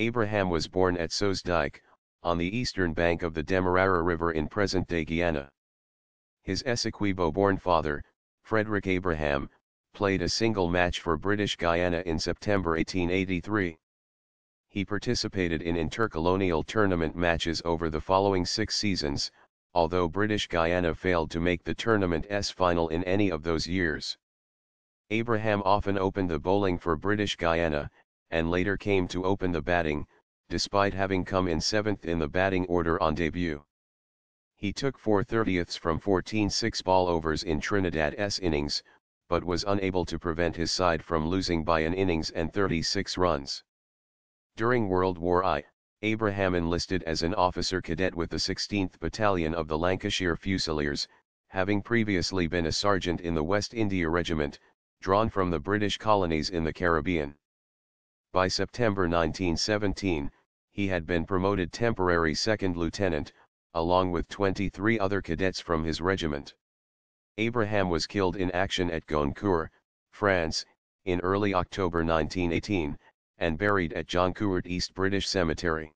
Abraham was born at Soesdijk, on the eastern bank of the Demerara River in present-day Guyana. His Essequibo-born father, Frederick Abraham, played a single match for British Guyana in September 1883. He participated in intercolonial tournament matches over the following six seasons, although British Guyana failed to make the tournament's final in any of those years. Abraham often opened the bowling for British Guyana, and later came to open the batting, despite having come in seventh in the batting order on debut. He took 4 thirtieths from 14 six-ball overs in Trinidad's innings, but was unable to prevent his side from losing by an innings and 36 runs. During World War I, Abraham enlisted as an officer cadet with the 16th Battalion of the Lancashire Fusiliers, having previously been a sergeant in the West India Regiment, drawn from the British colonies in the Caribbean. By September 1917, he had been promoted temporary second lieutenant, along with 23 other cadets from his regiment. Abraham was killed in action at Goncourt, France, in early October 1918, and buried at Joncourt East British Cemetery.